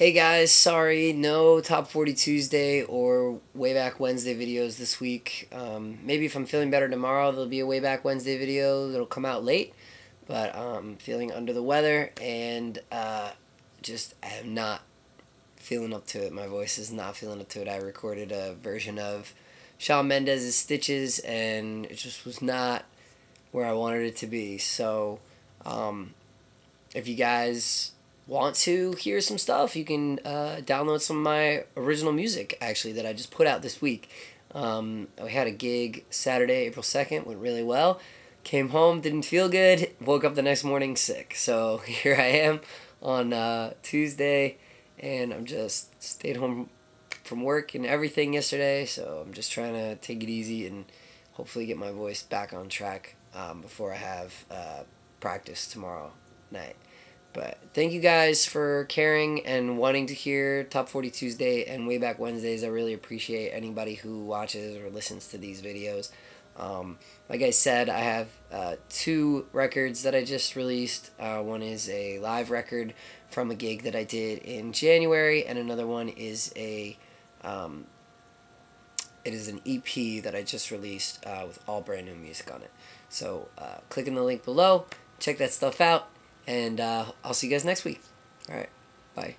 Hey guys, sorry, no Top 40 Tuesday or Way Back Wednesday videos this week. Um, maybe if I'm feeling better tomorrow, there'll be a Way Back Wednesday video that'll come out late. But I'm um, feeling under the weather and uh, just I am not feeling up to it. My voice is not feeling up to it. I recorded a version of Shawn Mendes's Stitches and it just was not where I wanted it to be. So, um, if you guys want to hear some stuff, you can uh, download some of my original music actually that I just put out this week. Um, we had a gig Saturday, April 2nd, went really well. Came home, didn't feel good, woke up the next morning sick. So here I am on uh, Tuesday, and I'm just stayed home from work and everything yesterday. So I'm just trying to take it easy and hopefully get my voice back on track um, before I have uh, practice tomorrow night. But thank you guys for caring and wanting to hear Top 40 Tuesday and Way Back Wednesdays. I really appreciate anybody who watches or listens to these videos. Um, like I said, I have uh, two records that I just released. Uh, one is a live record from a gig that I did in January, and another one is a um, it is an EP that I just released uh, with all brand new music on it. So uh, click in the link below, check that stuff out. And uh, I'll see you guys next week. All right. Bye.